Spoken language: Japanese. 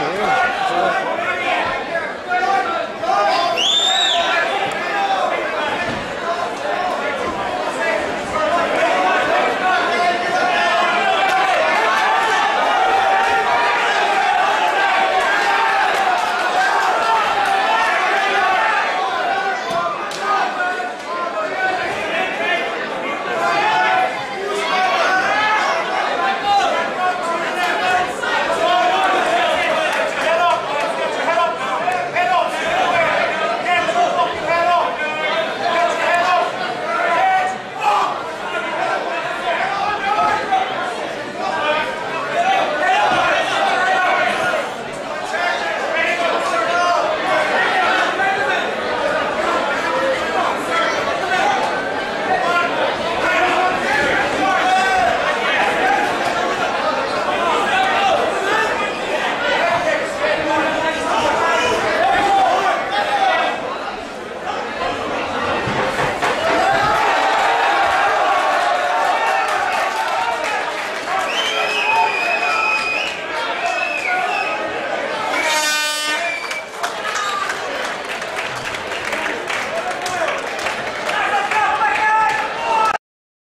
ですね。